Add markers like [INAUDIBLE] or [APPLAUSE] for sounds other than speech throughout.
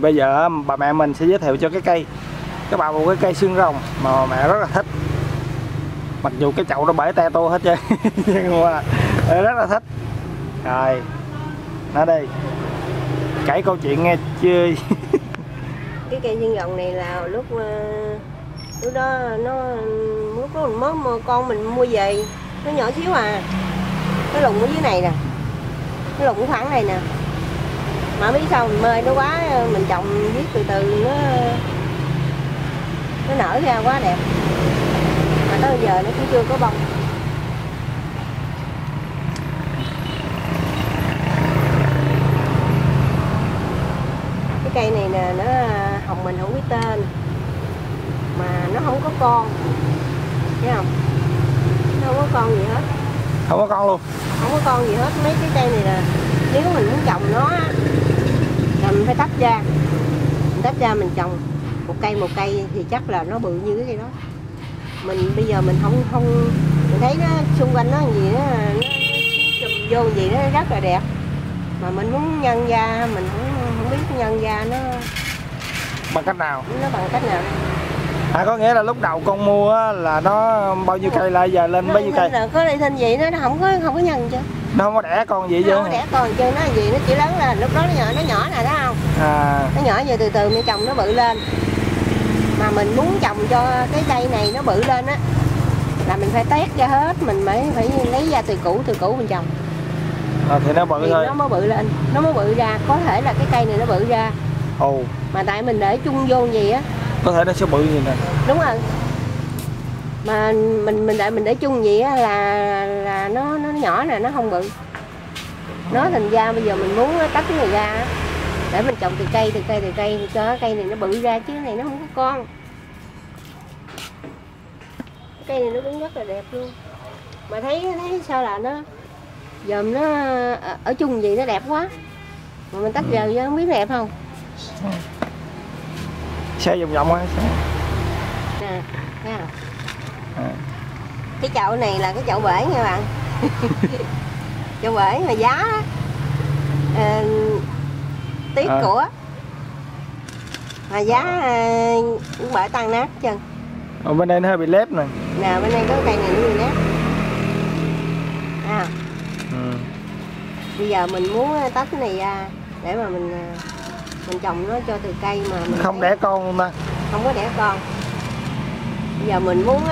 Bây giờ bà mẹ mình sẽ giới thiệu cho cái cây. Cái bà một cái cây xương rồng mà mẹ rất là thích. Mặc dù cái chậu nó bể te tô hết chứ [LAUGHS] Nhưng mà rất là thích. Rồi Nó đi. Kể câu chuyện nghe chưa? [LAUGHS] Cái cây xương rồng này là lúc ờ, lúc đó nó lúc đó mới mớ con mình mua về. Nó nhỏ xíu à. Nó lùng ở dưới này nè. Nó lùng khoảng này nè mà biết sao mình mê nó quá mình trồng viết từ từ nó nó nở ra quá đẹp. Mà tới giờ nó cũng chưa có bông. Cái cây này nè nó hồng mình không biết tên. Mà nó không có con. Thấy không? Nó không có con gì hết. Không có con luôn. Không có con gì hết. Mấy cái cây này nè nếu mình muốn trồng nó á, là mình phải tách ra mình tách ra mình trồng một cây một cây thì chắc là nó bự như cái đó. Mình bây giờ mình không không mình thấy nó xung quanh nó gì đó nó, nó chùm vô gì nó rất là đẹp. Mà mình muốn nhân ra mình không không biết nhân ra nó Bằng cách nào? Nó bằng cách nào? À có nghĩa là lúc đầu con mua là nó bao nhiêu cây lại giờ lên nó bao nhiêu cây? là có đây thêm gì nó nó không có không có nhân chứ Nó không có đẻ con gì nó chứ không có đẻ con chứ nó gì nó chỉ lớn lên lúc đó nó nhỏ nó nhỏ này đó không? À. Nó nhỏ giờ từ từ mình trồng nó bự lên. Mà mình muốn trồng cho cái cây này nó bự lên á là mình phải tét ra hết mình mới phải lấy ra từ cũ từ cũ mình trồng à, Thì nó bự thì thôi. nó mới bự lên nó mới bự ra có thể là cái cây này nó bự ra. Ồ. Mà tại mình để chung vô gì á. Có thể nó sẽ bự gì nè đúng rồi mà mình mình để mình để chung á là là nó nó nhỏ nè nó không bự. Nó thành ra bây giờ mình muốn tách cái này ra để mình trồng từ cây từ cây từ cây thì cho cái cây này nó bự ra chứ này nó không có con. Cây này nó cũng rất là đẹp luôn. Mà thấy thấy sao là nó dòm nó ở, ở chung gì nó đẹp quá. Mà mình tách ra chứ không biết đẹp không? Xe vòng vòng á nè thấy không À. cái chậu này là cái chậu bể nha bạn. [LAUGHS] Chậu bể mà giá ờ, tiếc À. của. Mà giá ờ, cũng bể tan nát trơn. Ở bên đây nó hơi bị lép nè. Nè bên đây có cây này nó bị nát à, ừ. bây giờ mình muốn tách cái này ra để mà mình mình trồng nó cho từ cây mà mình Không đẻ con luôn ta. Không có đẻ con giờ mình muốn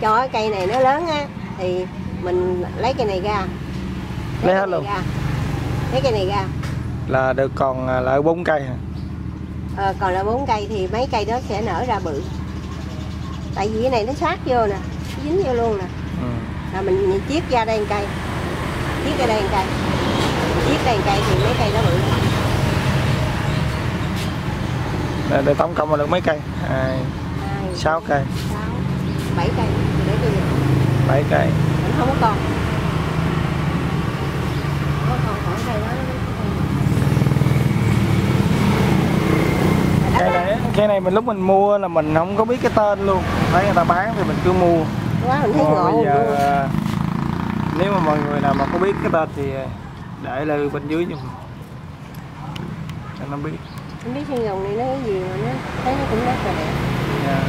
cho cái cây này nó lớn á, thì mình lấy cây này ra. Lấy hết cây này luôn. ra. lấy cây này ra. Là được còn à, lại bốn cây hả? Ờ, còn là bốn cây thì mấy cây đó sẽ nở ra bự. Tại vì cái này nó sát vô nè nó dính vô luôn nè. Ừ. là mình, chiết ra đây một cây. Chiết ra đây một cây. Chiết đây một cây thì mấy cây đó bự. Để tổng cộng là được mấy cây? Hai Hai, sáu cây. Sáu. Bảy cây. Để cây này bảy cây. Mình không có con. Không có con khoảng cây đó. Cây này cây này mình lúc mình mua là mình không có biết cái tên luôn. Thấy người ta bán thì mình cứ mua. Quá mình thấy ngộ bây giờ luôn à, nếu mà mọi người nào mà có biết cái tên thì để lại bên dưới giùm. Cho nó biết. Không biết xương rồng này nó cái gì mà nó thấy nó cũng rất là đẹp. Dạ.